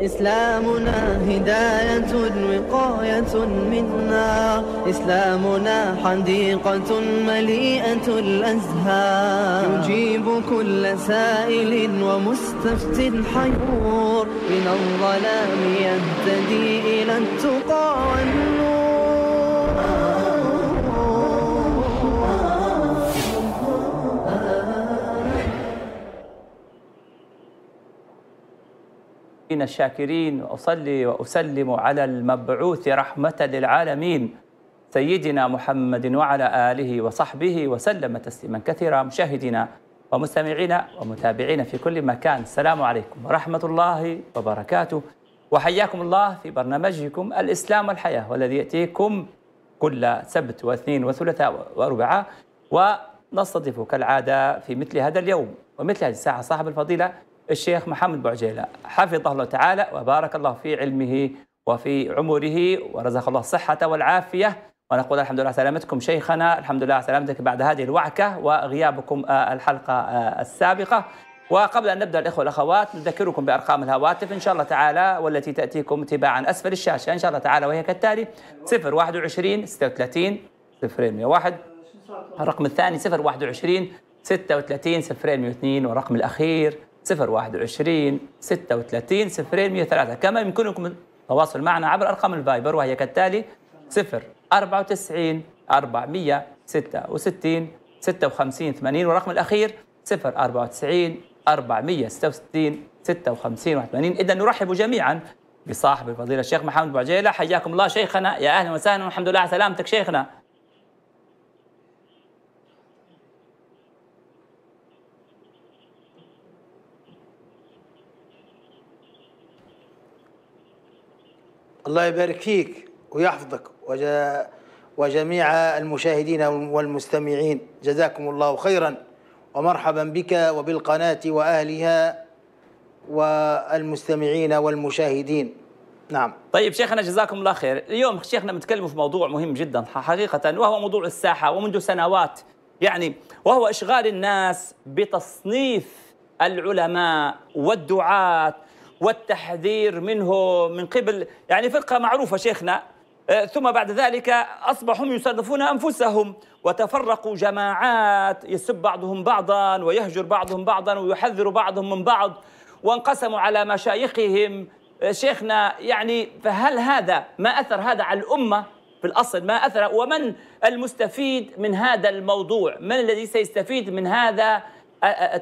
إسلامنا هداية وقاية منا. إسلامنا حديقة مليئة الأزهار. يجيب كل سائل ومستفت حيور. من الظلام يهتدي إلى التقى والنور. من الشاكرين وأصلي وأسلم على المبعوث رحمة للعالمين سيدنا محمد وعلى آله وصحبه وسلم تسليما كثيرا. مشاهدينا ومستمعينا ومتابعينا في كل مكان السلام عليكم ورحمة الله وبركاته. وحياكم الله في برنامجكم الإسلام والحياة والذي يأتيكم كل سبت واثنين وثلاثاء وأربعاء ونستضيف كالعادة في مثل هذا اليوم ومثل هذه الساعة صاحب الفضيلة الشيخ محمد بوعجيلة حفظه الله تعالى وبارك الله في علمه وفي عمره ورزق الله الصحة والعافية. ونقول الحمد لله سلامتكم شيخنا. الحمد لله سلامتك بعد هذه الوعكة وغيابكم الحلقة السابقة. وقبل أن نبدأ الإخوة والأخوات نذكركم بأرقام الهواتف إن شاء الله تعالى والتي تأتيكم تباعا أسفل الشاشة إن شاء الله تعالى وهي كالتالي 021 36 0101 الرقم الثاني 021 36 0102 والرقم الأخير 021 36 0103 كما يمكنكم التواصل معنا عبر أرقام الفايبر وهي كالتالي 094 466 56 80 والرقم الأخير 094 466 56 81 إذا نرحب جميعا بصاحب الفضيلة الشيخ محمد بوعجيلة حياكم الله شيخنا. يا أهلا وسهلا والحمد لله على سلامتك شيخنا. الله يبارك فيك ويحفظك وج... وجميع المشاهدين والمستمعين. جزاكم الله خيرا ومرحبا بك وبالقناة وأهلها والمستمعين والمشاهدين. نعم. طيب شيخنا جزاكم الله خير. اليوم شيخنا بنتكلم في موضوع مهم جدا حقيقة وهو موضوع الساحة ومنذ سنوات. يعني وهو إشغال الناس بتصنيف العلماء والدعاة والتحذير منه من قبل. يعني فرقة معروفة شيخنا. آه، ثم بعد ذلك أصبحوا يصنفون أنفسهم وتفرقوا جماعات يسب بعضهم بعضا ويهجر بعضهم بعضا ويحذر بعضهم من بعض وانقسموا على مشايخهم. آه، شيخنا يعني فهل هذا ما أثر هذا على الأمة في الأصل؟ ما أثر؟ ومن المستفيد من هذا الموضوع؟ من الذي سيستفيد من هذا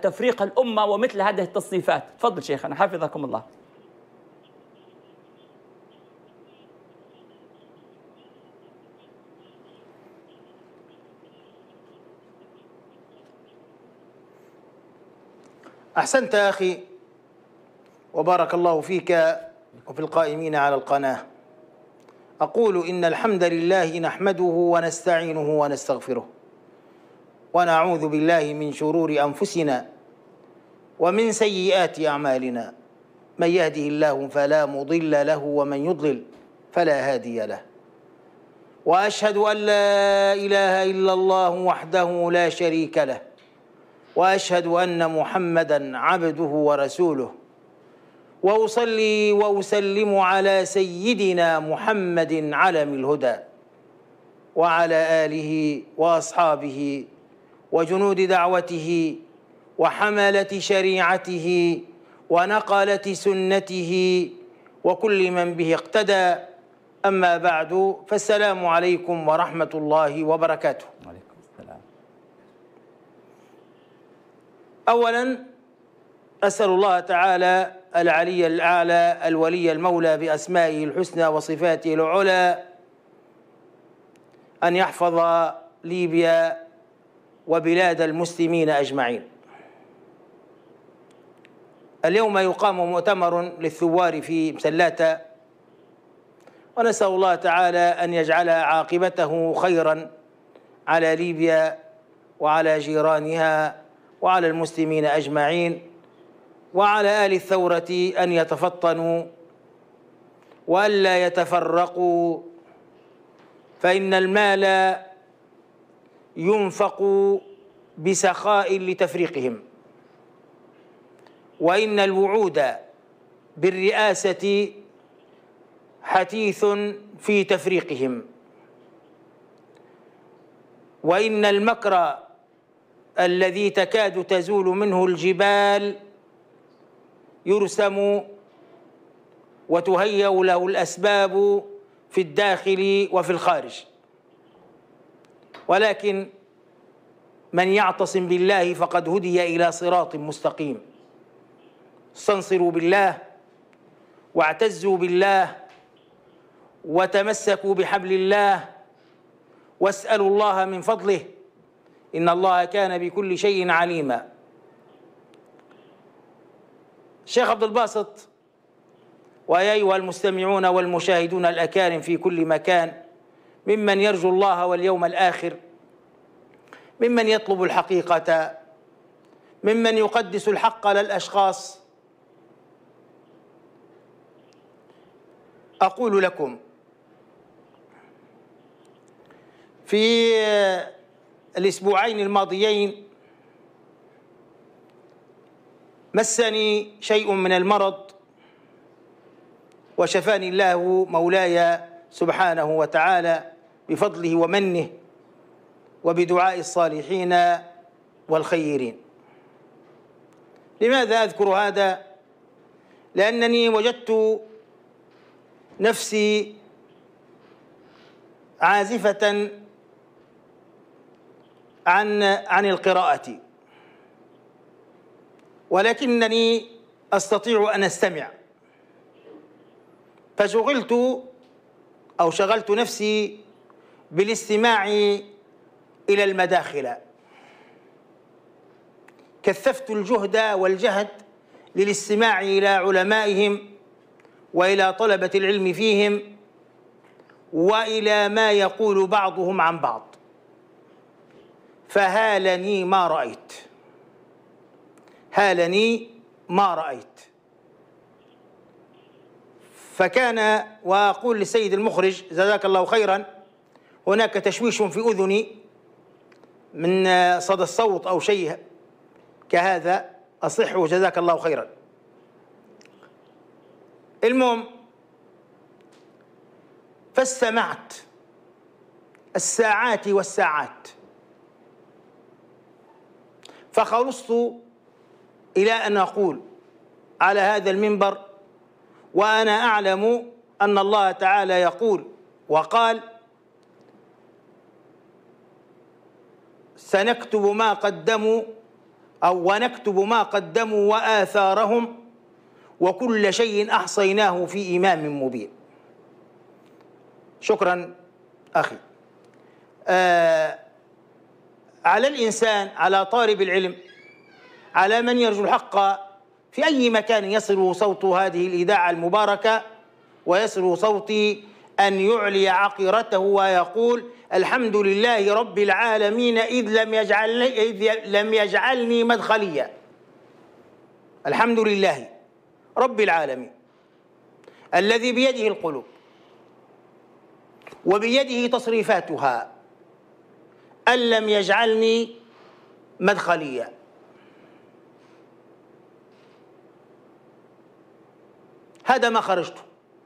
تفريق الأمة ومثل هذه التصنيفات. تفضل شيخنا حفظكم الله. أحسنت يا أخي وبارك الله فيك وفي القائمين على القناة. أقول إن الحمد لله نحمده ونستعينه ونستغفره. ونعوذ بالله من شرور أنفسنا ومن سيئات أعمالنا. من يهده الله فلا مضل له ومن يضلل فلا هادي له. وأشهد أن لا إله إلا الله وحده لا شريك له. وأشهد أن محمدا عبده ورسوله. وأصلي وأسلم على سيدنا محمد علم الهدى. وعلى آله وأصحابه وجنود دعوته وحملة شريعته ونقلة سنته وكل من به اقتدى. أما بعد فالسلام عليكم ورحمة الله وبركاته. وعليكم السلام. اولا أسأل الله تعالى العلي الأعلى الولي المولى بأسمائه الحسنى وصفاته العلى أن يحفظ ليبيا وبلاد المسلمين أجمعين. اليوم يقام مؤتمر للثوار في مسلاته ونسأل الله تعالى أن يجعل عاقبته خيرا على ليبيا وعلى جيرانها وعلى المسلمين أجمعين وعلى آل الثورة أن يتفطنوا والا يتفرقوا فإن المال ينفق بسخاء لتفريقهم. وإن الوعود بالرئاسة حثيث في تفريقهم. وإن المكر الذي تكاد تزول منه الجبال يرسم وتهيأ له الأسباب في الداخل وفي الخارج. ولكن من يعتصم بالله فقد هدي إلى صراط مستقيم. استنصروا بالله واعتزوا بالله وتمسكوا بحبل الله واسألوا الله من فضله إن الله كان بكل شيء عليما. الشيخ عبد الباسط ويا أيها المستمعون والمشاهدون الأكارم في كل مكان ممن يرجو الله واليوم الآخر ممن يطلب الحقيقة ممن يقدس الحق للأشخاص. أقول لكم في الأسبوعين الماضيين مسني شيء من المرض وشفاني الله مولاي سبحانه وتعالى. بفضله ومنه وبدعاء الصالحين والخيرين. لماذا أذكر هذا؟ لأنني وجدت نفسي عازفة عن عن القراءة. ولكنني أستطيع أن أستمع. فشغلت أو شغلت نفسي بالاستماع إلى المداخل. كثفت الجهد والجهد للاستماع إلى علمائهم وإلى طلبة العلم فيهم وإلى ما يقول بعضهم عن بعض. فهالني ما رأيت. هالني ما رأيت. فكان وأقول للسيد المخرج جزاك الله خيرا هناك تشويش في أذني من صدى الصوت أو شيء كهذا أصح جزاك الله خيرا. المهم فاستمعت الساعات والساعات. فخلصت إلى أن أقول على هذا المنبر وأنا أعلم أن الله تعالى يقول وقال سنكتب ما قدموا أو ونكتب ما قدموا وآثارهم وكل شيء أحصيناه في إمام مبين. شكرا أخي. آه على الإنسان على طالب العلم على من يرجو الحق في أي مكان يصل صوت هذه الإذاعة المباركة ويصل صوتي أن يعلي عقيرته ويقول الحمد لله رب العالمين إذ لم يجعلني إذ لم يجعلني مدخليا الحمد لله رب العالمين. الذي بيده القلوب وبيده تصريفاتها. أن لم يجعلني مدخليا هذا ما خرجت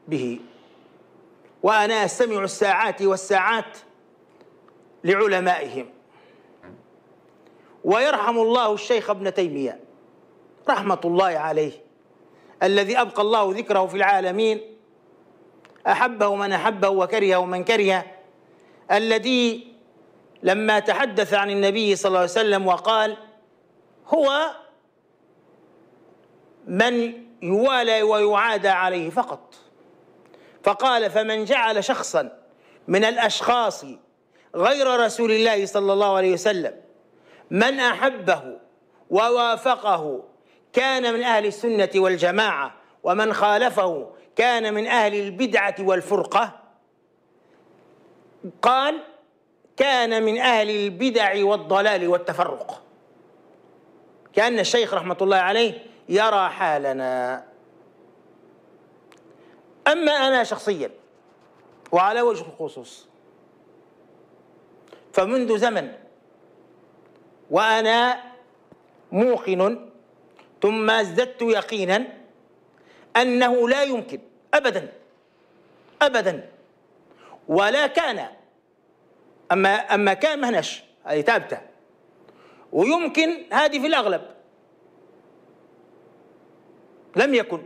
به. وأنا أستمع الساعات والساعات لعلمائهم. ويرحم الله الشيخ ابن تيمية رحمة الله عليه الذي أبقى الله ذكره في العالمين أحبه من أحبه وكرهه من كرهه الذي لما تحدث عن النبي صلى الله عليه وسلم وقال هو من يوالى ويعادى عليه فقط. فقال فمن جعل شخصا من الأشخاص غير رسول الله صلى الله عليه وسلم. من أحبه ووافقه كان من أهل السنة والجماعة ومن خالفه كان من أهل البدعة والفرقة. قال كان من أهل البدع والضلال والتفرق. كأن الشيخ رحمة الله عليه يرى حالنا. أما أنا شخصيا وعلى وجه الخصوص فمنذ زمن وأنا موقن ثم ازددت يقينا أنه لا يمكن أبدا أبدا. ولا كان أما أما كان مهنش هذه ثابتة. ويمكن هذه في الأغلب. لم يكن.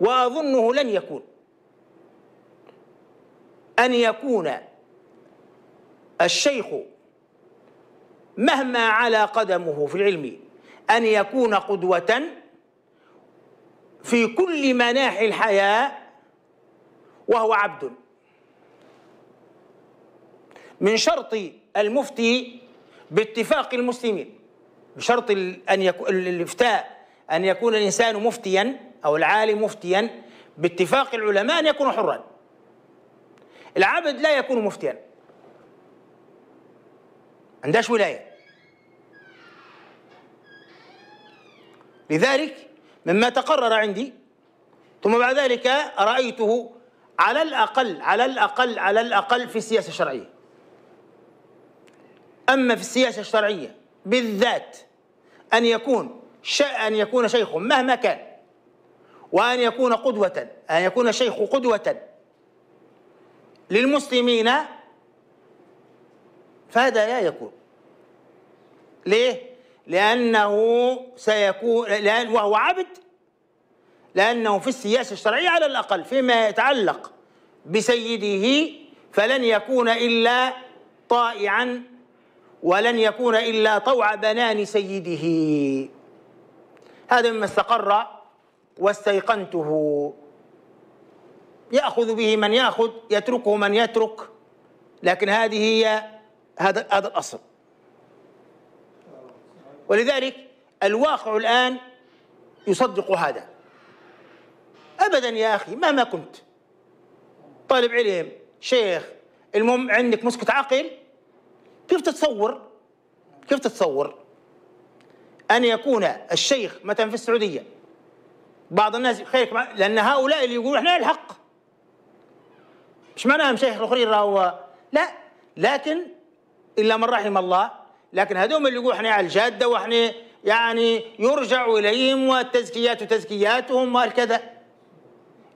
وأظنه لن يكون. أن يكون الشيخ مهما على قدمه في العلم أن يكون قدوة في كل مناحي الحياة وهو عبد. من شرط المفتي باتفاق المسلمين بشرط أن يكون الإفتاء أن يكون الإنسان مفتيا أو العالم مفتيا باتفاق العلماء أن يكون حرا. العبد لا يكون مفتيا. عندهاش ولاية. لذلك مما تقرر عندي ثم بعد ذلك رأيته على الأقل على الأقل على الأقل في السياسة الشرعية. أما في السياسة الشرعية بالذات أن يكون أن يكون شيخ مهما كان وأن يكون قدوة أن يكون شيخ قدوة للمسلمين فهذا لا يكون. ليه؟ لأنه سيكون لأن وهو عبد لأنه في السياسة الشرعية على الأقل فيما يتعلق بسيده فلن يكون إلا طائعا ولن يكون إلا طوع بنان سيده. هذا مما استقر واستيقنته. يأخذ به من يأخذ يتركه من يترك لكن هذه هي هذا هذا الأصل. ولذلك الواقع الآن يصدق هذا. أبدا يا أخي مهما كنت. طالب علم شيخ المهم عندك مسكة عقل كيف تتصور؟ كيف تتصور؟ أن يكون الشيخ مثلا في السعودية بعض الناس خيرك لأن هؤلاء اللي يقولون إحنا الحق. مش معناهم شيخ الآخرين هو لا لكن إلا من رحم الله. لكن هذول اللي يقولوا إحنا على الجادة وإحنا يعني يرجع إليهم والتزكيات تزكياتهم والكذا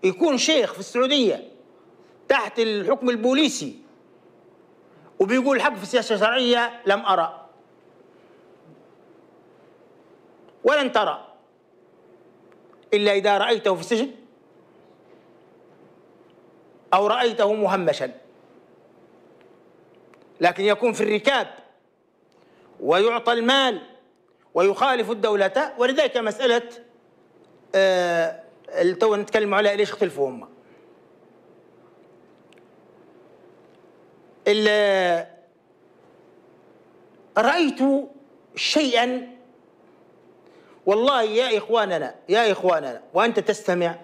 يكون شيخ في السعودية تحت الحكم البوليسي وبيقول الحق في السياسة الشرعية لم أرى. ولن ترى. إلا إذا رأيته في السجن أو رأيته مهمشا. لكن يكون في الركاب ويعطى المال ويخالف الدولة ولذلك مسألة آه تو نتكلم عليها ليش اختلفوا هم رأيت شيئا والله يا إخواننا يا إخواننا وأنت تستمع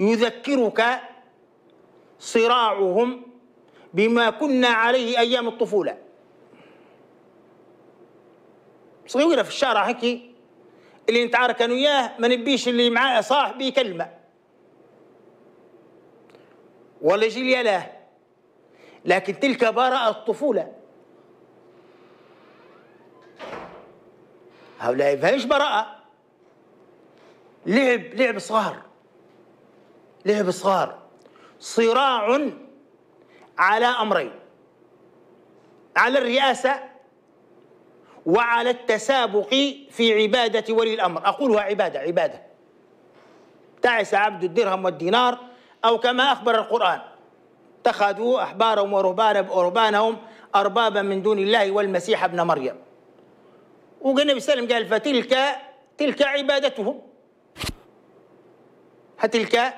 يذكرك صراعهم بما كنا عليه أيام الطفولة. صغيرة في الشارع هيك اللي نتعارك أنا وياه ما نبيش اللي معاه صاحبي كلمة. ولا يجي لي له لكن تلك براءة الطفولة. هؤلاء فايش براءة؟ لعب لعب صغار. لعب صغار. صراع على أمرين على الرئاسة وعلى التسابق في عبادة ولي الأمر. أقولها عبادة عبادة. تعس عبد الدرهم والدينار أو كما أخبر القرآن. اتخذوا أحبارهم ورهبانهم أربابا من دون الله والمسيح ابن مريم. وقال النبي صلى الله عليه وسلم قال فتلك تلك عبادتهم. فتلك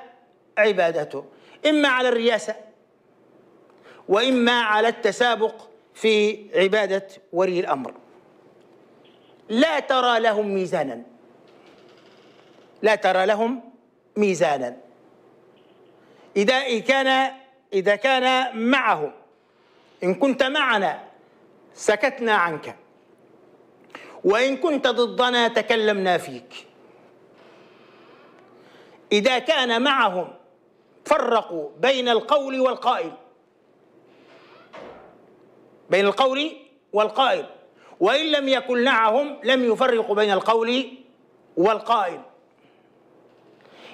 عبادتهم إما على الرياسة وإما على التسابق في عبادة ولي الأمر. لا ترى لهم ميزانا. لا ترى لهم ميزانا. إذا كان إذا كان معهم إن كنت معنا سكتنا عنك. وإن كنت ضدنا تكلمنا فيك. إذا كان معهم فرقوا بين القول والقائل. بين القول والقائل. وإن لم يكن معهم لم يفرقوا بين القول والقائل.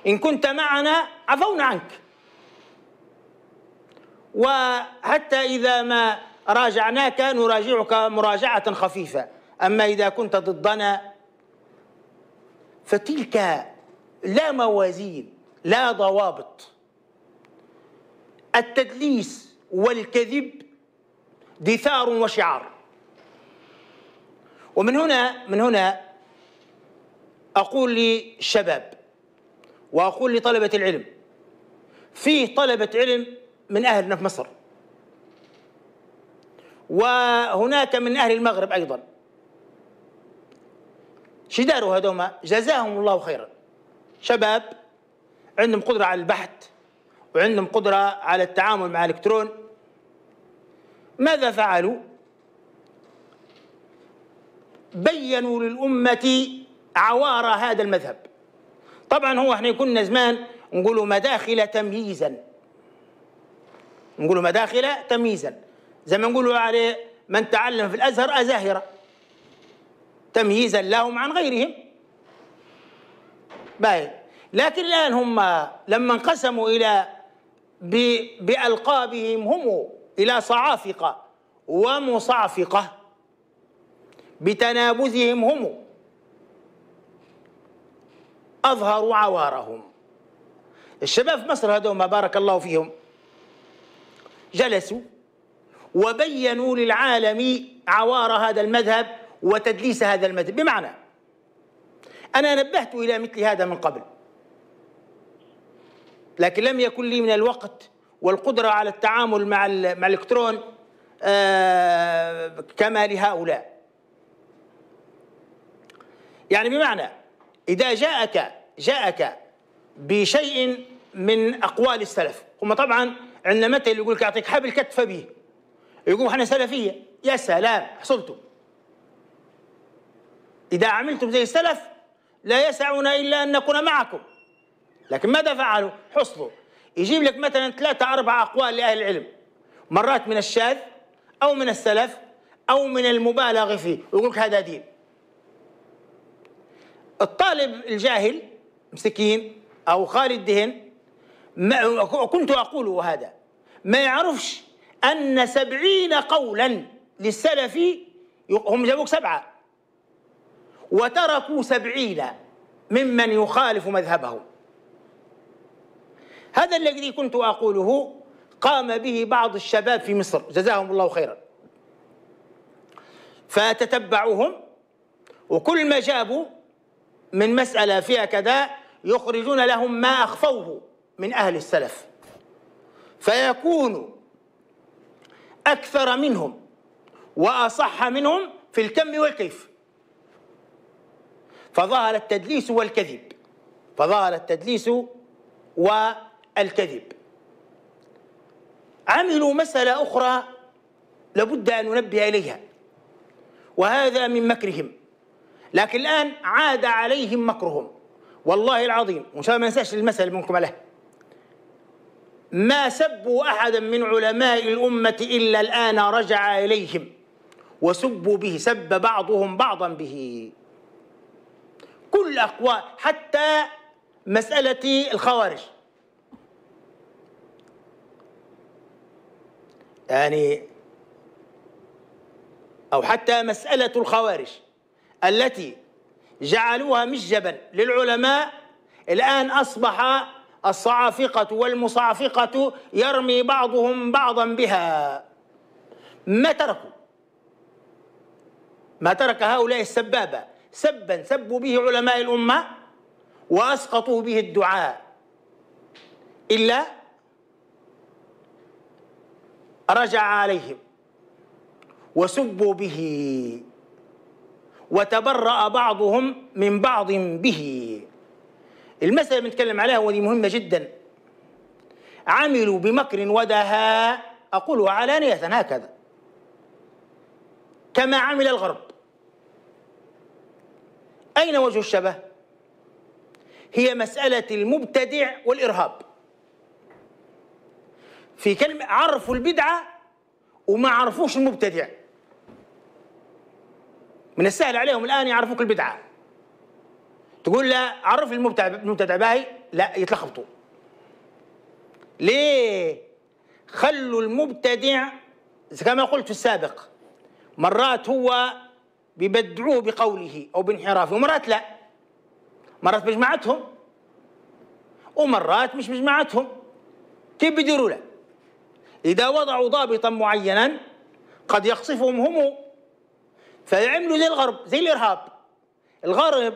إن كنت معنا عفونا عنك. وحتى إذا ما راجعناك نراجعك مراجعة خفيفة. أما إذا كنت ضدنا فتلك لا موازين لا ضوابط. التدليس والكذب دثار وشعار. ومن هنا من هنا أقول للشباب وأقول لطلبة العلم فيه طلبة علم من أهلنا في مصر وهناك من أهل المغرب أيضا. شداروا هذوما جزاهم الله خيرا. شباب عندهم قدرة على البحث وعندهم قدرة على التعامل مع الإلكترون. ماذا فعلوا؟ بينوا للأمة عوار هذا المذهب. طبعا هو إحنا كنا زمان نقولوا مداخل تمييزا. نقولوا مداخل تمييزا. زي ما نقولوا عليه من تعلم في الأزهر أزاهرة. تمييزا لهم عن غيرهم. باين لكن الآن هم لما انقسموا إلى بألقابهم هم إلى صعافقه ومصافقه بتنابزهم هم. أظهروا عوارهم. الشباب في مصر هذول بارك الله فيهم. جلسوا وبينوا للعالم عوار هذا المذهب وتدليس هذا المذهب. بمعنى أنا نبهت إلى مثل هذا من قبل لكن لم يكن لي من الوقت والقدرة على التعامل مع مع الإلكترون آه، كما لهؤلاء. يعني بمعنى إذا جاءك جاءك بشيء من أقوال السلف هم طبعا عندنا مثل يقول لك أعطيك حبل كتف به يقول إحنا سلفية يا سلام حصلتم. إذا عملتم زي السلف لا يسعنا إلا أن نكون معكم. لكن ماذا فعلوا؟ حصلوا. يجيب لك مثلا ثلاثة أربعة أقوال لأهل العلم. مرات من الشاذ أو من السلف أو من المبالغ فيه ويقول لك هذا دين. الطالب الجاهل مسكين أو خالد دهن ما كنت أقول هذا ما يعرفش أن سبعين قولا للسلف هم جابوك سبعة. وتركوا سبعين ممن يخالف مذهبهم. هذا الذي كنت أقوله قام به بعض الشباب في مصر. جزاهم الله خيرا. فتتبعوهم وكل ما جابوا من مسألة فيها كذا يخرجون لهم ما أخفوه من أهل السلف. فيكون أكثر منهم وأصح منهم في الكم والكيف. فظهر التدليس والكذب. فظهر التدليس والكذب عملوا مسألة أخرى لابد أن ننبه إليها وهذا من مكرهم. لكن الآن عاد عليهم مكرهم. والله العظيم وإن شاء الله ما ننساش المثل منكم عليه ما سبوا أحدا من علماء الأمة إلا الآن رجع إليهم وسبوا به سب بعضهم بعضا به. كل اقوال حتى مسألة الخوارج. يعني أو حتى مسألة الخوارج التي جعلوها مشجبا للعلماء الآن أصبح الصعافقة والمصافقة يرمي بعضهم بعضا بها. ما تركوا؟ ما ترك هؤلاء السبابة؟ سبا سبوا به علماء الأمة وأسقطوا به الدعاء. إلا رجع عليهم وسبوا به وتبرأ بعضهم من بعض به. المسألة اللي بنتكلم عليها ودي مهمة جدا. عملوا بمكر ودهاء أقولها علانية هكذا. كما عمل الغرب. أين وجه الشبه؟ هي مسألة المبتدع والإرهاب. في كلمة عرفوا البدعة وما عرفوش المبتدع. من السهل عليهم الآن يعرفوك البدعة. تقول له عرف المبتدع باهي؟ لا يتلخبطوا. ليه؟ خلوا المبتدع كما قلت في السابق مرات هو بيبدعوه بقوله أو بانحرافه ومرات لا. مرات بجماعتهم ومرات مش بجماعتهم كيف بيديروا له؟ إذا وضعوا ضابطا معينا قد يقصفهم هم فيعملوا زي الغرب زي الإرهاب. الغرب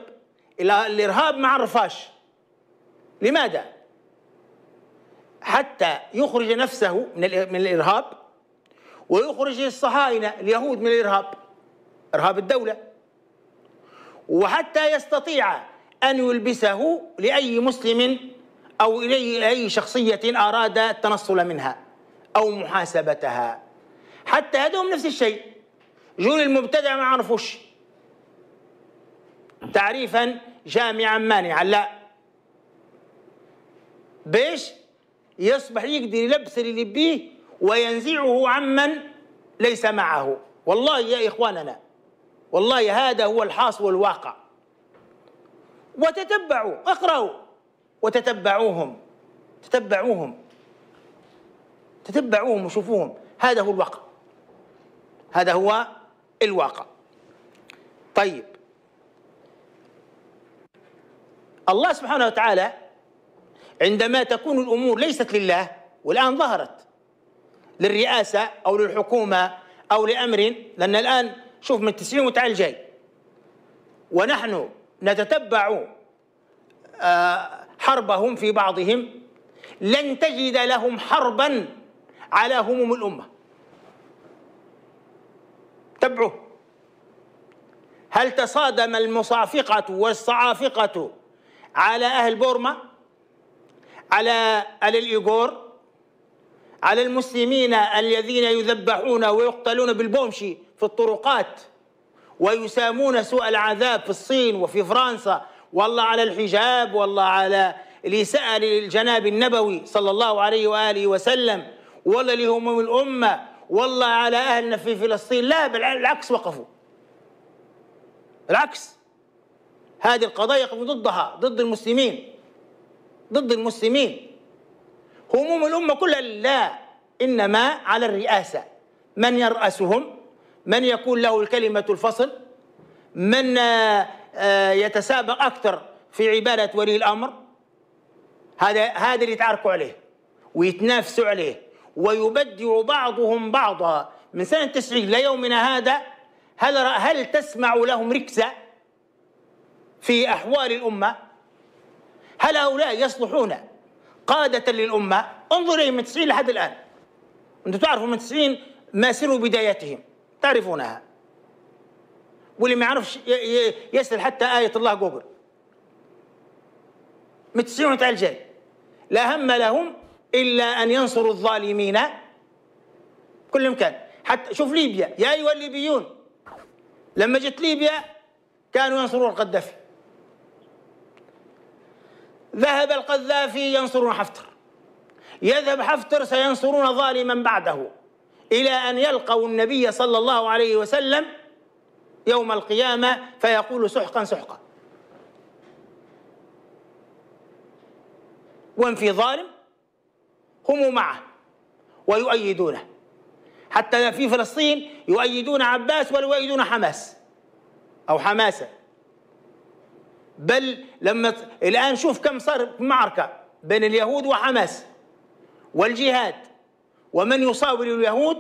الإرهاب ما عرفاش لماذا؟ حتى يخرج نفسه من من الإرهاب ويخرج الصهاينة اليهود من الإرهاب إرهاب الدولة. وحتى يستطيع أن يلبسه لأي مسلم أو الي أي شخصية أراد التنصل منها. أو محاسبتها. حتى هذول نفس الشيء. جول المبتدع ما عرفوش. تعريفا جامعا مانعا لا. بيش؟ يصبح يقدر يلبس اللي يلبيه وينزعه عمن ليس معه. والله يا إخواننا والله هذا هو الحاصل والواقع. وتتبعوا اقرأوا. وتتبعوهم. تتبعوهم. تتبعوهم وشوفوهم. هذا هو الواقع. هذا هو الواقع. طيب. الله سبحانه وتعالى عندما تكون الأمور ليست لله والآن ظهرت للرئاسة أو للحكومة أو لأمر لأن الآن شوف من 90 وتعال جاي. ونحن نتتبع آه، حربهم في بعضهم. لن تجد لهم حربا على هموم الأمة. تبعه هل تصادم المصافقة والصعافقة على أهل بورما؟ على الإيغور؟ على المسلمين الذين يذبحون ويقتلون بالبومشي في الطرقات ويسامون سوء العذاب في الصين وفي فرنسا؟ والله على الحجاب والله على الإساءة للجناب النبوي صلى الله عليه وآله وسلم. والله لهموم الأمة والله على أهلنا في فلسطين. لا بالعكس وقفوا. العكس. هذه القضايا يقفوا ضدها ضد المسلمين. ضد المسلمين. هموم الأمة كلها. لا إنما على الرئاسة. من يرأسهم؟ من يكون له الكلمة الفصل؟ من آه، يتسابق أكثر في عبادة ولي الأمر؟ هذا هذا اللي يتعاركوا عليه ويتنافسوا عليه. ويبدع بعضهم بعضا. من سنة 90 ليومنا هذا هل هل تسمع لهم ركزة في أحوال الأمة؟ هل هؤلاء يصلحون قادة للأمة؟ انظر من 90 لحد الآن. أنتم تعرفوا من 90 ما سر بداياتهم تعرفونها. واللي ما يعرفش يسأل حتى آية الله جوجل من 90 وتعال جاي. لا هم لهم إلا أن ينصروا الظالمين. كل مكان حتى شوف ليبيا. يا أيها الليبيون لما جت ليبيا كانوا ينصرون القذافي. ذهب القذافي ينصرون حفتر. يذهب حفتر سينصرون ظالما بعده إلى أن يلقوا النبي صلى الله عليه وسلم يوم القيامة فيقول سحقا سحقا. وإن في ظالم هم معه ويؤيدونه. حتى في فلسطين يؤيدون عباس ولا يؤيدون حماس أو حماسة. بل لما الآن شوف كم صار معركة بين اليهود وحماس والجهاد ومن يصاور اليهود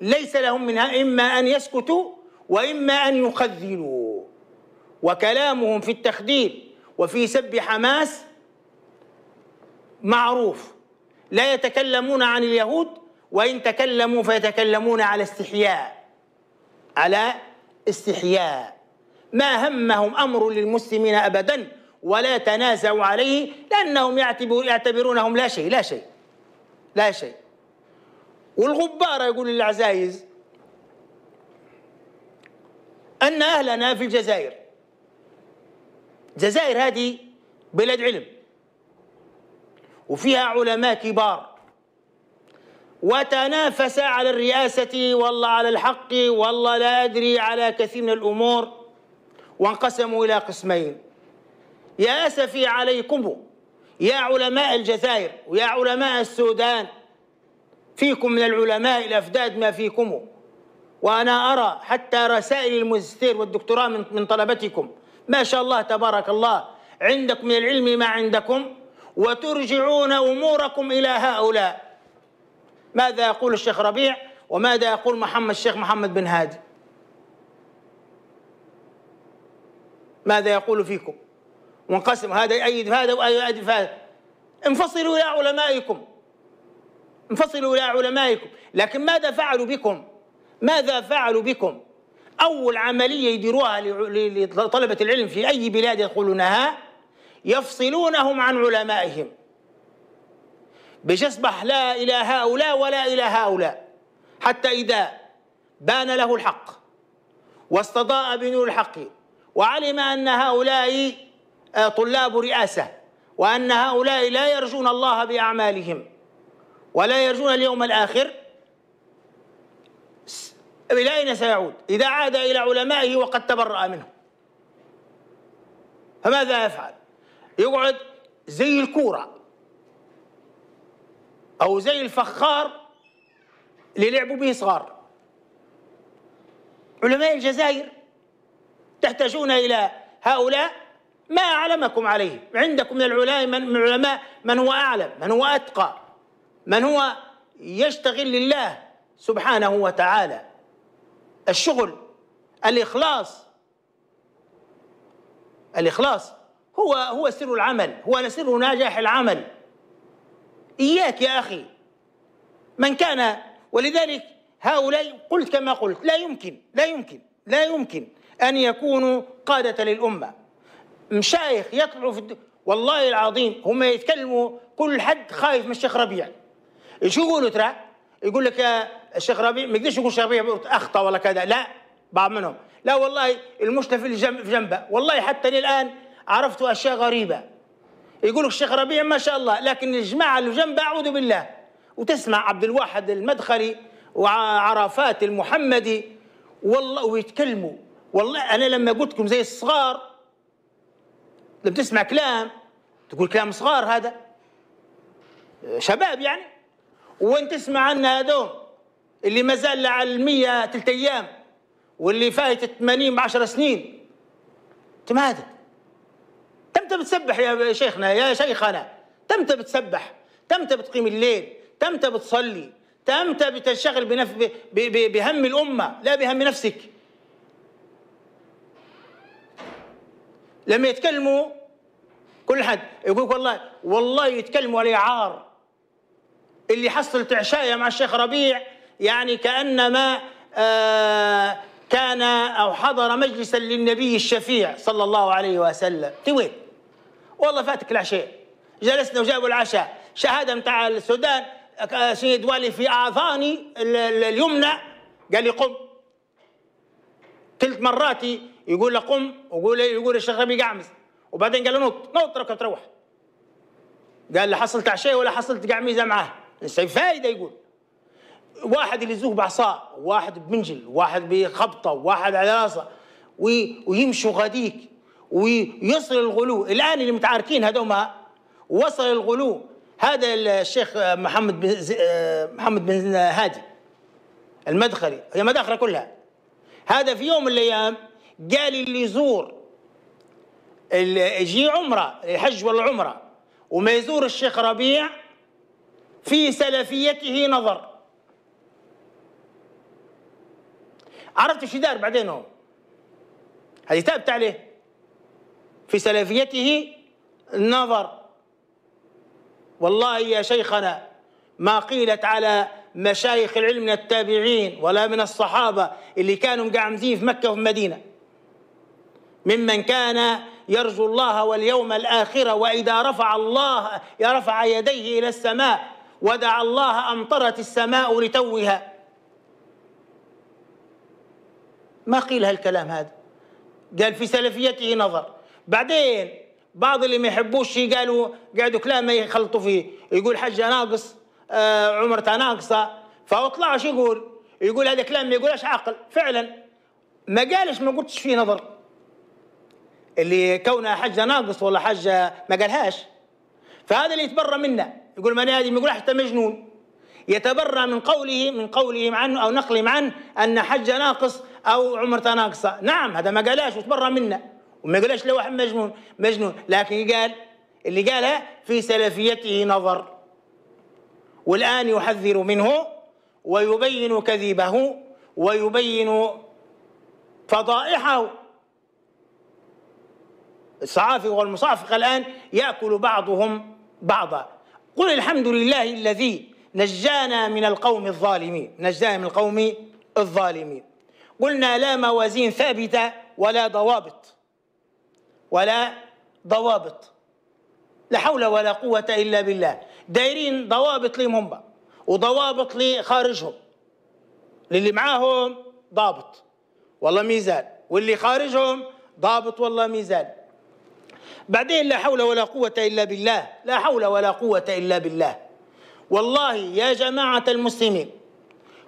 ليس لهم منها إما أن يسكتوا وإما أن يخذلوا. وكلامهم في التخذيل وفي سب حماس معروف. لا يتكلمون عن اليهود وإن تكلموا فيتكلمون على استحياء. على استحياء. ما همهم أمر للمسلمين ابدا ولا تنازعوا عليه لأنهم يعتبرونهم لا شيء لا شيء لا شيء. والغبارة يقول للعزايز أن أهلنا في الجزائر. الجزائر هذه بلاد علم. وفيها علماء كبار. وتنافس على الرئاسة والله على الحق والله لا أدري على كثير من الأمور. وانقسموا إلى قسمين. يا أسفي عليكم يا علماء الجزائر ويا علماء السودان. فيكم من العلماء الأفداد ما فيكم. وأنا أرى حتى رسائل الماجستير والدكتوراه من من طلبتكم. ما شاء الله تبارك الله. عندكم من العلم ما عندكم. وترجعون أموركم إلى هؤلاء. ماذا يقول الشيخ ربيع؟ وماذا يقول محمد الشيخ محمد بن هادي؟ ماذا يقول فيكم؟ وانقسم هذا يؤيد هذا ويؤيد هذا. انفصلوا إلى علمائكم. انفصلوا إلى علمائكم. لكن ماذا فعلوا بكم؟ ماذا فعلوا بكم؟ أول عملية يديروها لطلبة العلم في أي بلاد يدخلونها يفصلونهم عن علمائهم. يصبح لا إلى هؤلاء ولا إلى هؤلاء. حتى إذا بان له الحق واستضاء بنور الحق وعلم أن هؤلاء آه، طلاب رئاسة وأن هؤلاء لا يرجون الله بأعمالهم ولا يرجون اليوم الآخر إلى أين سيعود؟ إذا عاد إلى علمائه وقد تبرأ منهم فماذا يفعل؟ يقعد زي الكورة أو زي الفخار اللي لعبوا به صغار. علماء الجزائر تحتاجون إلى هؤلاء. ما أعلمكم عليه؟ عندكم من العلماء من, العلماء من هو أعلم من هو أتقى من هو يشتغل لله سبحانه وتعالى. الشغل الإخلاص الإخلاص هو هو سر العمل هو سر نجاح العمل. إياك يا أخي. من كان ولذلك هؤلاء قلت كما قلت لا يمكن لا يمكن لا يمكن أن يكونوا قادة للأمة. مشايخ يطلعوا في. والله العظيم هم يتكلموا كل حد خايف من الشيخ ربيع. شو يقولوا ترى؟ يقول لك يا الشيخ ربيع ما يقدرش يقول الشيخ ربيع أخطأ ولا كذا لا بعض منهم. لا والله المشكلة في جنبه. والله حتى الان عرفت أشياء غريبة. يقول لك الشيخ ربيع ما شاء الله لكن الجماعة اللي جنبه أعوذ بالله. وتسمع عبد الواحد المدخلي وعرفات المحمدي والله ويتكلموا. والله أنا لما قلت لكم زي الصغار لما تسمع كلام تقول كلام صغار هذا. شباب يعني. وين تسمع عن هذول اللي ما زال على المية ثلاث أيام واللي فايت 80 ب 10 سنين انت بتسبح يا شيخنا يا شيخنا. تمتى بتسبح تمتى بتقيم الليل تمتى بتصلي تمتى بتشتغل بنف... ب... ب... بهم الأمة لا بهم نفسك. لما يتكلموا كل حد يقول والله والله يتكلموا على عار. اللي حصل عشايه مع الشيخ ربيع يعني كأنما آه كان أو حضر مجلسا للنبي الشفيع صلى الله عليه وسلم. وين؟ والله فاتك العشاء. جلسنا وجابوا العشاء. شهادة متاع السودان سيد والي في اعضاني اليمنى. قال لي قم. ثلاث مرات يقول له قم ويقول يقول الشيخ ربيع قعمز وبعدين قال له نط نط ركب تروح. قال له حصلت عشاء ولا حصلت قعميزه معاه؟ فايدة يقول. واحد اللي يزوق بعصا واحد بمنجل واحد بخبطة واحد على راسه ويمشوا غاديك ويصل الغلو. الآن اللي متعاركين هذوما وصل الغلو هذا الشيخ محمد بن محمد بن هادي المدخلي هي مداخلة كلها. هذا في يوم من الأيام قال اللي يزور يجي عمرة يحج ولا عمره وما يزور الشيخ ربيع في سلفيته نظر. عرفت إيش دار بعدين هو هذه تابت عليه. في سلفيته نظر. والله يا شيخنا ما قيلت على مشايخ العلم من التابعين ولا من الصحابة اللي كانوا مقعمزين في مكة وفي المدينة ممن كان يرجو الله واليوم الآخرة وإذا رفع الله رفع يديه إلى السماء ودعا الله أمطرت السماء لتوها. ما قيل هالكلام هذا؟ قال في سلفيته نظر. بعدين بعض اللي ما يحبوش قالوا قعدوا كلام ما يخلطوا فيه. يقول حجه ناقص آه عمرتها ناقصة. فاطلع شو يقول؟ يقول هذا كلام ما يقولش عقل فعلا ما قالش ما قلتش فيه نظر. اللي كونها حجه ناقص ولا حجه ما قالهاش. فهذا اللي يتبرى منا. يقول من آدم يقول حتى مجنون. يتبرى من قوله من قولهم عنه أو نقلهم عنه أن حج ناقص أو عمرته ناقصة. نعم هذا ما قالهاش وتبرى منا. وما يقولش لو واحد مجنون مجنون. لكن قال اللي قالها في سلفيته نظر. والآن يحذر منه ويبين كذبه ويبين فضائحه. الصعافي والمصافقة الآن يأكل بعضهم بعضا. قل الحمد لله الذي نجانا من القوم الظالمين. نجانا من القوم الظالمين. قلنا لا موازين ثابتة ولا ضوابط. ولا ضوابط. لا حول ولا قوة إلا بالله. دايرين ضوابط لهم هم وضوابط لخارجهم. للي معاهم ضابط. والله ميزان. واللي خارجهم ضابط والله ميزان. بعدين لا حول ولا قوة إلا بالله. لا حول ولا قوة إلا بالله. والله يا جماعة المسلمين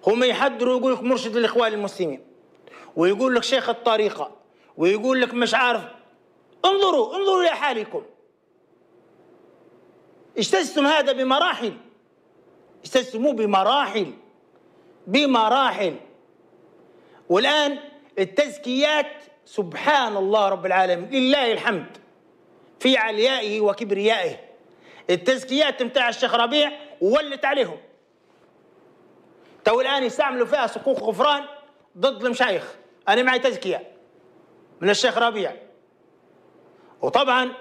هم يحضروا يقول لك مرشد الإخوان المسلمين ويقول لك شيخ الطريقة ويقول لك مش عارف انظروا انظروا إلى حالكم. اجتزتم هذا بمراحل. اجتزتموه بمراحل بمراحل. والآن التزكيات سبحان الله رب العالمين لله الحمد. في عليائه وكبريائه. التزكيات متاع الشيخ ربيع ولت عليهم. تو الآن يستعملوا فيها صكوك غفران ضد المشايخ. أنا معي تزكية من الشيخ ربيع. وطبعا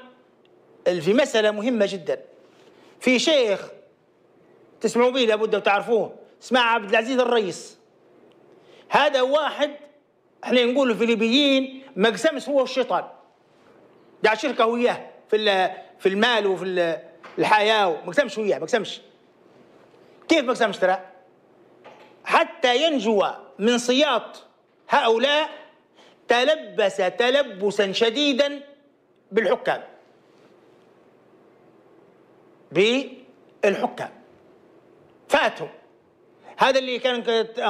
في مسألة مهمة جدا. في شيخ تسمعوا به لابد وتعرفوه اسمه عبد العزيز الرئيس. هذا واحد إحنا نقول الليبيين مقسمس هو الشيطان. قاعد شركة وياه في في المال وفي الحياة وما قسمش وياه ما قسمش كيف ما قسمش ترى؟ حتى ينجو من سياط هؤلاء تلبس تلبسا شديدا بالحكام. بالحكام. فاتهم. هذا اللي كان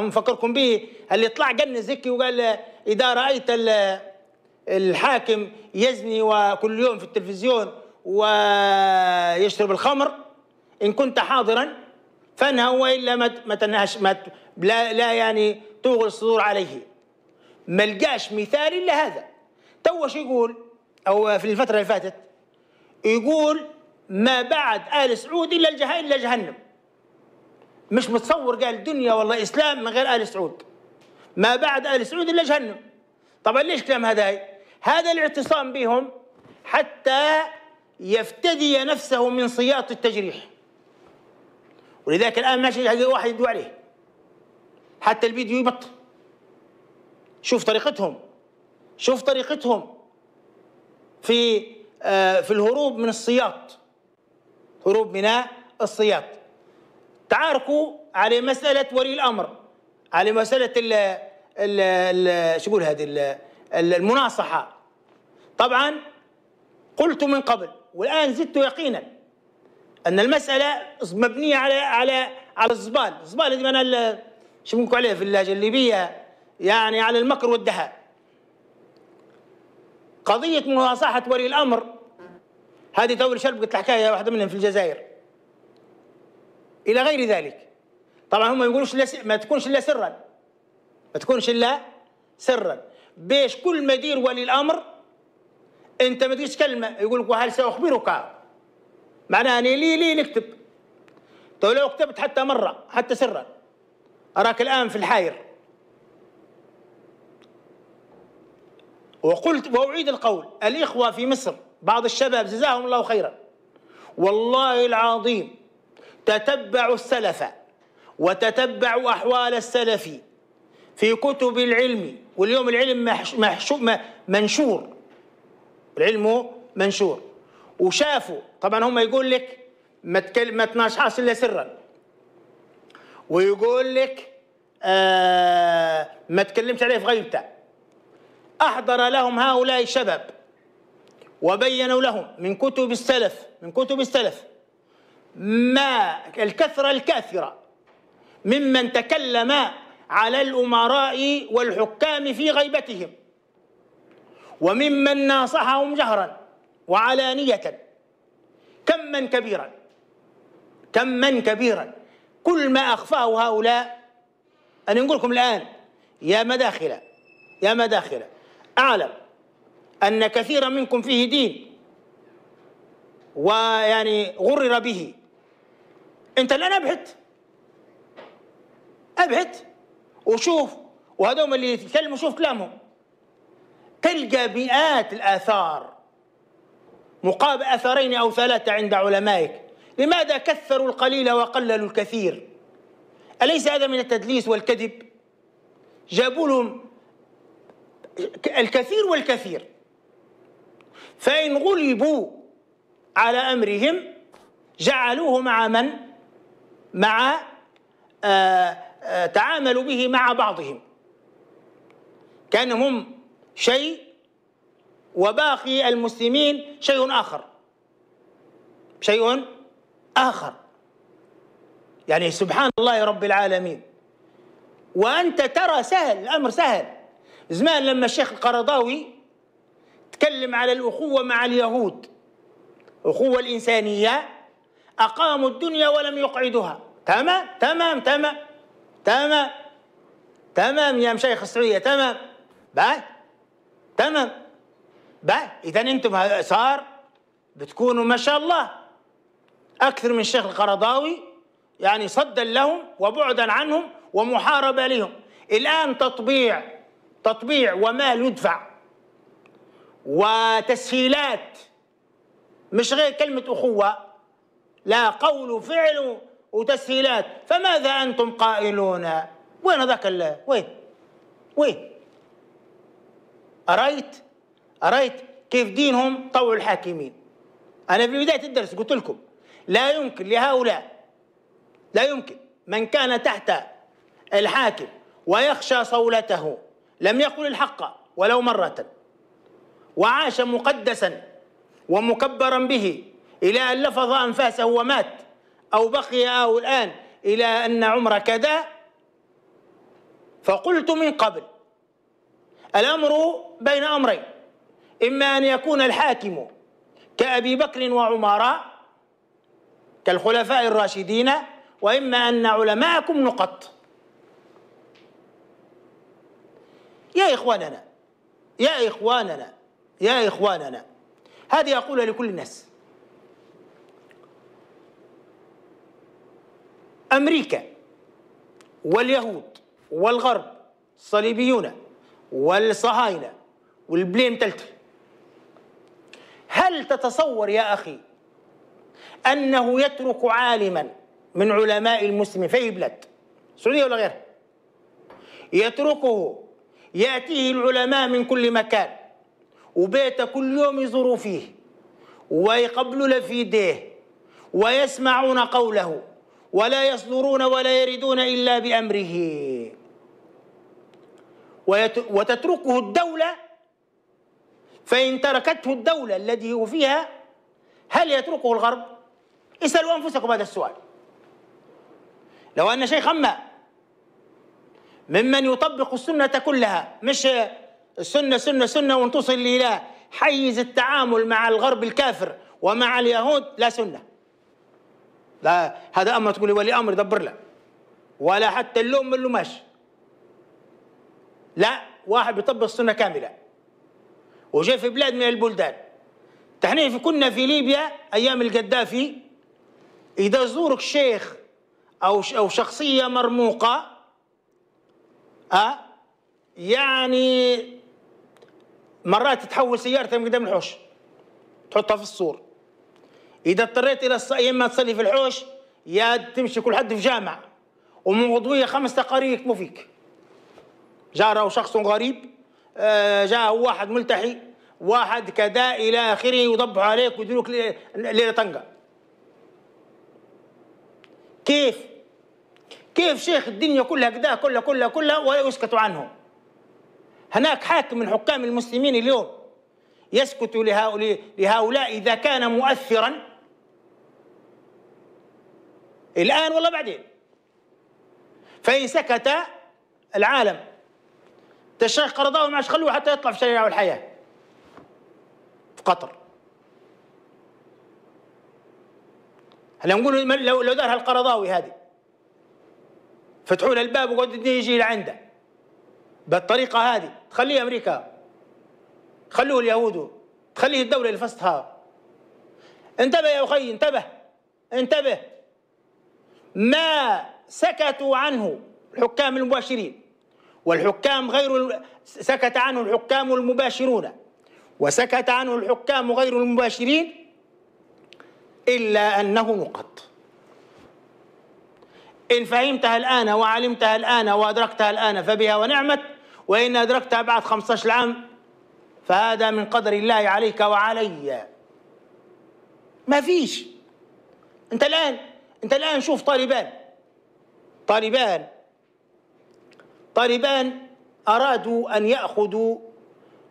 مفكركم به اللي طلع قن زكي وقال إذا رأيت الحاكم يزني وكل يوم في التلفزيون ويشرب الخمر إن كنت حاضرا فأنهى وإلا ما تنهش ما لا, لا يعني توغل الصدور عليه. ما لقاش مثال إلا هذا. تو يقول؟ أو في الفترة اللي فاتت يقول ما بعد آل سعود إلا الجهنم إلا جهنم. مش متصور قال دنيا والله إسلام من غير آل سعود. ما بعد آل سعود إلا جهنم. طبعا ليش كلام هذا؟ هذا الاعتصام بهم حتى يفتدي نفسه من سياط التجريح. ولذلك الآن ماشي واحد يدعو عليه. حتى الفيديو يبطل. شوف طريقتهم. شوف طريقتهم. في آه في الهروب من السياط. هروب من السياط. تعاركوا على مسألة ولي الأمر على مسألة ال ال شو يقول هذه المناصحة. طبعا قلت من قبل والآن زدت يقينا أن المسألة مبنية على على على الزبال. الزبال اللي أنا شو عليه في اللهجة الليبية يعني على المكر والدهاء. قضية مناصحة ولي الأمر. هذه تو شربت الحكاية واحدة منهم في الجزائر. إلى غير ذلك. طبعا هم ما يقولوش ما تكونش إلا سرا. ما تكونش إلا سرا. بيش كل ما يدير ولي الأمر أنت ما تجيش كلمه يقول لك وهل سأخبرك؟ معناها اني لي لي نكتب؟ تو لو كتبت حتى مرة حتى سرا. أراك الآن في الحاير وقلت واعيد القول الإخوة في مصر بعض الشباب جزاهم الله خيرا. والله العظيم تتبعوا السلف وتتبعوا أحوال السلف في كتب العلم. واليوم العلم محشو منشور. العلم منشور. وشافوا طبعا هم يقول لك ما ما تناشحاش إلا سرا. ويقول لك آه ما تكلمش عليه في غيبته. أحضر لهم هؤلاء الشباب وبينوا لهم من كتب السلف من كتب السلف ما الكثرة الكاثرة ممن تكلم على الأمراء والحكام في غيبتهم وممن ناصحهم جهرا وعلانية كم من كبيرا كم من كبيرا. كل ما أخفاه هؤلاء أنا نقول لكم الآن يا مداخلة يا مداخلة أعلم أن كثيرا منكم فيه دين ويعني غرر به. أنت الآن أبحث. أبحث وشوف وهذول اللي يتكلموا شوف كلامهم. تلقى مئات الآثار. مقابل أثرين أو ثلاثة عند علمائك. لماذا كثروا القليل وقللوا الكثير؟ أليس هذا من التدليس والكذب؟ جابوا لهم الكثير والكثير. فإن غلبوا على أمرهم جعلوه مع من؟ مع آآ آآ تعاملوا به مع بعضهم. كأنهم شيء وباقي المسلمين شيء آخر. شيء آخر. يعني سبحان الله رب العالمين. وأنت ترى سهل الأمر سهل. زمان لما الشيخ القرضاوي تكلم على الأخوة مع اليهود الأخوة الإنسانية أقاموا الدنيا ولم يقعدوها. تمام؟ تمام؟ تمام؟ تمام؟ تمام يا مشايخ السعودية؟ تمام؟ بعد تمام؟ بعد إذا أنتم صار بتكونوا ما شاء الله أكثر من الشيخ القرضاوي يعني صدا لهم وبعدا عنهم ومحاربة لهم. الآن تطبيع تطبيع ومال يدفع. وتسهيلات. مش غير كلمة أخوة لا قول وفعل وتسهيلات. فماذا أنتم قائلون؟ وين هذاك وين؟ وين؟ أرأيت؟ أرأيت كيف دينهم طوع الحاكمين. أنا في بداية الدرس قلت لكم لا يمكن لهؤلاء لا يمكن من كان تحت الحاكم ويخشى صولته. لم يقل الحق ولو مرة. وعاش مقدسا ومكبرا به إلى أن لفظ أنفاسه ومات أو بقي أو الآن إلى أن عمر كذا. فقلت من قبل الأمر بين أمرين إما أن يكون الحاكم كأبي بكر وعمر كالخلفاء الراشدين وإما أن علماءكم نقط. يا إخواننا يا إخواننا يا إخواننا هذه أقولها لكل الناس. أمريكا واليهود والغرب الصليبيون والصهاينة والبليم تلتل هل تتصور يا أخي أنه يترك عالما من علماء المسلمين في أي بلاد؟ السعودية ولا غيرها؟ يتركه يأتيه العلماء من كل مكان وبيته كل يوم يزوروا فيه ويقبلون في يديه ويسمعون قوله ولا يصدرون ولا يردون إلا بأمره وتتركه الدولة فإن تركته الدولة التي هو فيها هل يتركه الغرب؟ اسألوا أنفسكم هذا السؤال لو أن شيخا ما ممن يطبق السنة كلها مش السنة سنة سنة وانتصل إلى حيز التعامل مع الغرب الكافر ومع اليهود لا سنة. لا هذا أمر تقولي ولي أمر يدبر له. ولا حتى اللوم من اللوماش لا واحد بيطبق السنة كاملة. وجاء في بلاد من البلدان. في كنا في ليبيا أيام القذافي إذا زورك شيخ أو أو شخصية مرموقة أه يعني مرات تحول سيارتها من قدام الحوش تحطها في السور. إذا اضطريت إلى الص... يا إما تصلي في الحوش يا تمشي كل حد في جامع ومن غضوية خمس تقارير يكتبوا فيك. جاره شخص غريب آه، جاء واحد ملتحي واحد كذا إلى آخره يضبوا عليك ويدلوك ليلة طنقة. كيف؟ كيف شيخ الدنيا كلها كذا كلها كلها كلها ويسكتوا عنه هناك حاكم من حكام المسلمين اليوم يسكت لهؤلاء, إذا كان مؤثرا. الآن ولا بعدين. فإن سكت العالم. الشيخ قرضاوي ما خلوه حتى يطلع في شريعة الحياة قطر. هلا نقول لو لو دارها القرضاوي هذه. فتحوا له الباب وقعد يجي لعنده. بالطريقة هذه تخليه أمريكا. خلوه اليهود. تخليه الدولة اللي فسطها انتبه يا أخي انتبه. انتبه. ما سكتوا عنه الحكام المباشرين. والحكام غير سكت عنه الحكام المباشرون. وسكت عنه الحكام غير المباشرين إلا أنه نقط إن فهمتها الآن وعلمتها الآن وأدركتها الآن فبها ونعمت وإن أدركتها بعد 15 عام فهذا من قدر الله عليك وعلي. ما فيش. أنت الآن أنت الآن شوف طالبان. طالبان طالبان أرادوا أن يأخذوا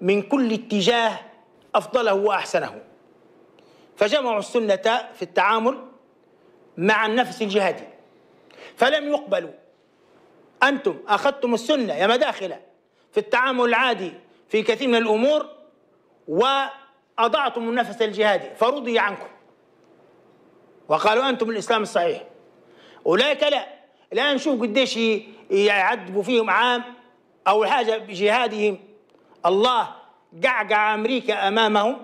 من كل اتجاه أفضله وأحسنه. فجمعوا السنة في التعامل مع النفس الجهادي. فلم يقبلوا. أنتم أخذتم السنة يا مداخلة في التعامل العادي في كثير من الأمور وأضعتم النفس الجهادي فرضي عنكم. وقالوا أنتم الإسلام الصحيح. أولئك لا. الآن نشوف قديش يعذبوا فيهم عام أول حاجة بجهادهم. الله قعقع أمريكا أمامهم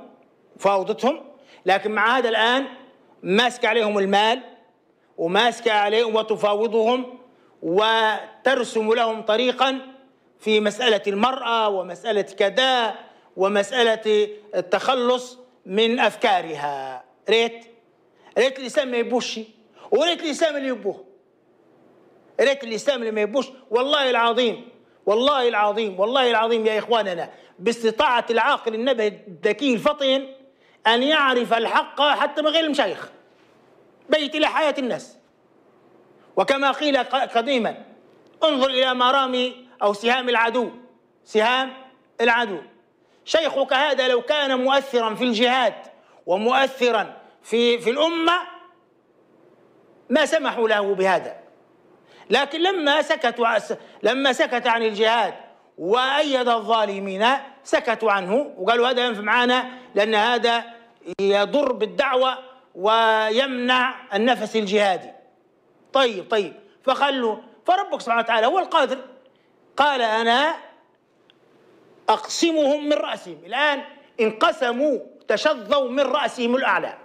فاوضتهم لكن مع هذا الآن ماسك عليهم المال وماسكة عليهم وتفاوضهم وترسم لهم طريقا في مسألة المرأة ومسألة كذا ومسألة التخلص من أفكارها. ريت؟ ريت الإسلام ما يبوش. وريت الإسلام اللي يبوه. ريت الإسلام اللي ما يبوش. والله العظيم والله العظيم والله العظيم يا إخواننا باستطاعة العاقل النبه الذكي الفطن أن يعرف الحق حتى من غير المشايخ. بيت إلى حياة الناس. وكما قيل قديما انظر إلى مرامي أو سهام العدو. سهام العدو. شيخك هذا لو كان مؤثرا في الجهاد ومؤثرا في في الأمة ما سمحوا له بهذا. لكن لما سكتوا لما سكت عن الجهاد وأيد الظالمين سكتوا عنه وقالوا هذا ينفع معنا لأن هذا يضر بالدعوة ويمنع النفس الجهادي طيب طيب. فخلوا فربك سبحانه وتعالى هو القادر. قال أنا أقسمهم من رأسهم. الآن انقسموا تشظوا من رأسهم الأعلى.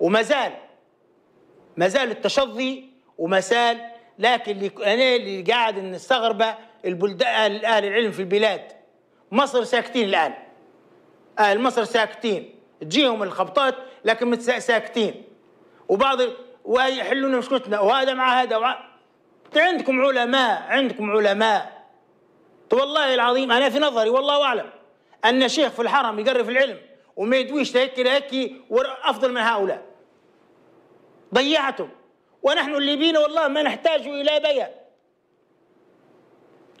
وما زال ما زال التشظي وما زال لكن اللي أنا اللي قاعد نستغربه البلدان أهل العلم في البلاد. مصر ساكتين الآن. أهل مصر ساكتين. تجيهم الخبطات لكن ساكتين. وبعض ويحلون مشكلتنا وهذا مع هذا وع... عندكم علماء عندكم علماء. والله العظيم أنا في نظري والله أعلم أن شيخ في الحرم يقرب العلم وما يدويش هيك هيك افضل من هؤلاء. ضيعتم ونحن اللي بينا والله ما نحتاج إلى بيع.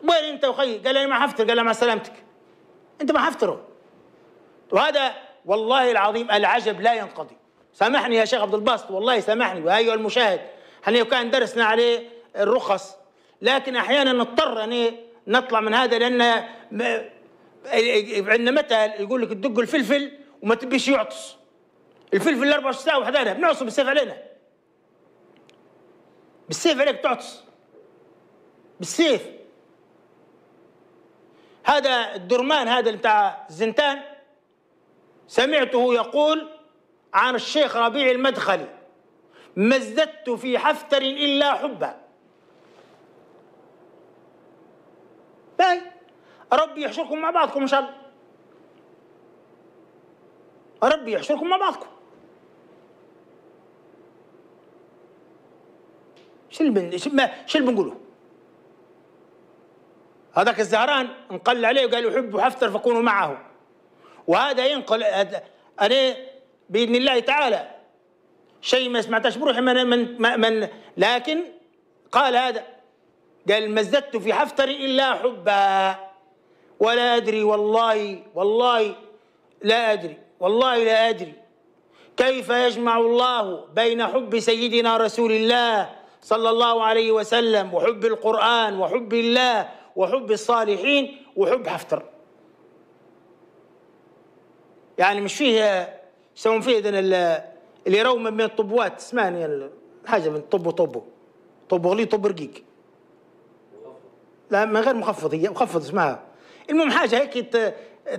وين أنت وخي قال أنا ما حفتر قال مع سلامتك. أنت ما حفتره. وهذا والله العظيم العجب لا ينقضي. سامحني يا شيخ عبد الباسط والله سامحني. وايها المشاهد إحنا كان درسنا عليه الرخص؟ لكن أحيانا نضطر أن نطلع من هذا لأن عندنا مثل يقول لك تدق الفلفل وما تبيش يعطس. الفلفل 24 ساعه وحدانا بنعصب بالسيف علينا. بالسيف عليك تعطس. بالسيف. هذا الدرمان هذا بتاع الزنتان سمعته يقول عن الشيخ ربيع المدخلي ما ازددت في حفتر إلا حبا. باي. ربي يحشركم مع بعضكم إن شاء الله. ربي يحشركم مع بعضكم. شو اللي بنقوله؟ هذاك الزهران انقل عليه وقال يحب حفتر فكونوا معه. وهذا ينقل أنا بإذن الله تعالى شيء ما سمعتش بروحي من من من لكن قال هذا. قال ما ازددت في حفتري إلا حبا ولا أدري والله والله لا أدري والله لا أدري كيف يجمع الله بين حب سيدنا رسول الله صلى الله عليه وسلم وحب القرآن وحب الله وحب الصالحين وحب حفتر. يعني مش فيه يسوون فيه ال- اللي يروم من الطبوات. اسمعني حاجة من طب وطبو. طب غليظ طب رقيق. لا من غير مخفض هي مخفض اسمها المهم حاجة هيك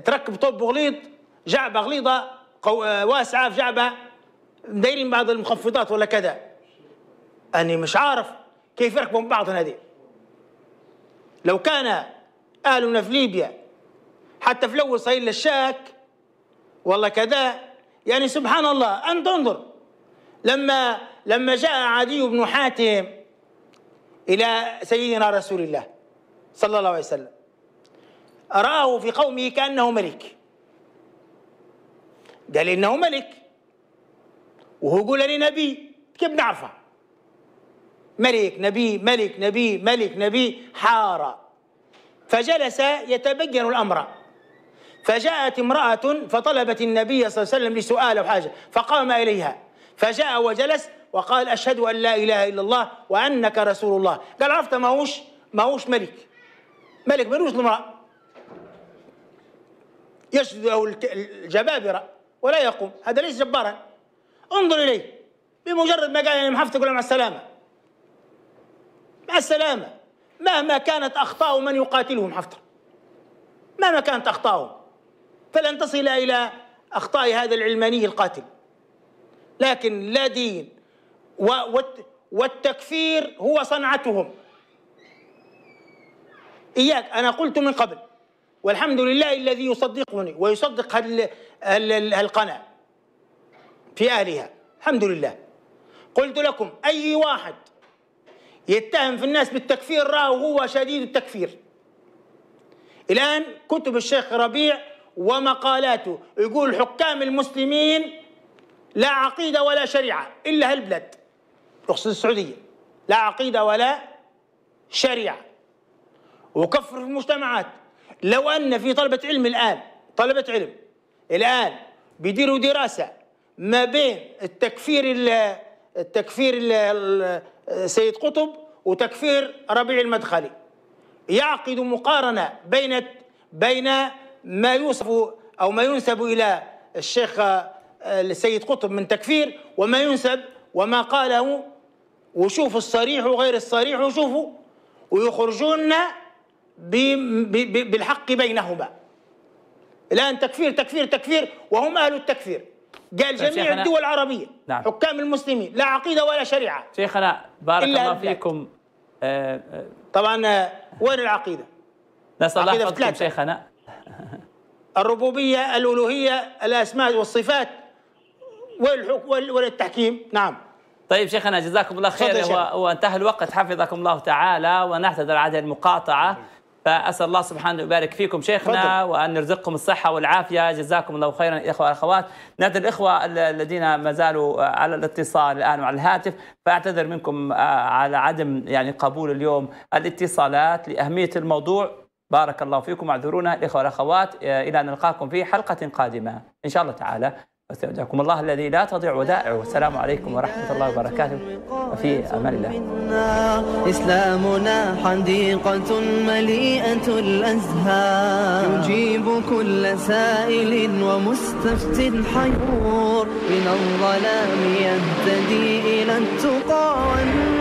تركب طب غليظ جعبة غليظة واسعة في جعبة دايرين بعض المخفضات ولا كذا. أني مش عارف كيف يركبوا من بعض هذه. لو كان اهلنا في ليبيا حتى في الأول صاير للشاك والله كذا. يعني سبحان الله أنت انظر. لما لما جاء عدي بن حاتم إلى سيدنا رسول الله صلى الله عليه وسلم. رآه في قومه كأنه ملك. قال إنه ملك. وهو يقول لي نبي. كيف نعرفه؟ ملك نبي ملك نبي ملك نبي حار فجلس يتبين الأمر. فجاءت امرأة فطلبت النبي صلى الله عليه وسلم لسؤال أو حاجة فقام إليها فجاء وجلس وقال أشهد أن لا إله إلا الله وأنك رسول الله. قال عرفت ما هوش؟ ما هوش ملك. ملك ملوش المرأة. يسجد له الجبابرة ولا يقوم. هذا ليس جبارا. انظر إليه. بمجرد ما قال يعني له مع السلامة. مع السلامة. مهما كانت أخطاء من يقاتلهم حفتر مهما كانت أخطاؤهم فلن تصل إلى أخطاء هذا العلماني القاتل. لكن لا دين والتكفير هو صنعتهم. إياك أنا قلت من قبل والحمد لله الذي يصدقني ويصدق هالقناة في أهلها. الحمد لله. قلت لكم أي واحد يتهم في الناس بالتكفير راه هو شديد التكفير. الآن كتب الشيخ ربيع ومقالاته يقول حكام المسلمين لا عقيدة ولا شريعة إلا هالبلاد يقصد السعودية. لا عقيدة ولا شريعة. وكفر في المجتمعات. لو أن في طلبة علم الآن طلبة علم الآن بيديروا دراسة ما بين التكفير ال- التكفير ال- ال- سيد قطب وتكفير ربيع المدخلي. يعقد مقارنة بين بين ما يوصف أو ما ينسب إلى الشيخ آه، السيد قطب من تكفير وما ينسب وما قاله وشوفوا الصريح وغير الصريح وشوفوا ويخرجون بالحق بينهما. الآن تكفير تكفير تكفير وهم أهل التكفير. قال طيب جميع الدول العربية نعم. حكام المسلمين لا عقيدة ولا شريعة. شيخنا بارك الله. فيكم. آه، آه، طبعا آه، وين العقيدة؟ نسأل الله يحفظكم. شيخنا. الربوبية الألوهية الأسماء والصفات. والحكم والتحكيم نعم. طيب شيخنا جزاكم الله خير. وانتهى الوقت. حفظكم الله تعالى ونعتذر عن هذه المقاطعة. فأسأل الله سبحانه يبارك فيكم شيخنا تفضل. وأن يرزقكم الصحة والعافية. جزاكم الله خيرا الإخوة والأخوات نادر الإخوة ال- الذين ما زالوا على الاتصال الآن وعلى الهاتف. فأعتذر منكم آه، على عدم يعني قبول اليوم الاتصالات لأهمية الموضوع. بارك الله فيكم اعذرونا. الإخوة والأخوات إلى أن نلقاكم في حلقة قادمة. إن شاء الله تعالى واستودعكم الله الذي لا تضيع ودائعه. والسلام عليكم ورحمة الله وبركاته. وفي أمان الله. منا إسلامنا حديقة مليئة الأزهار. يجيب كل سائل ومستفت حيور. من الظلام يهتدي إلى التقى والنور.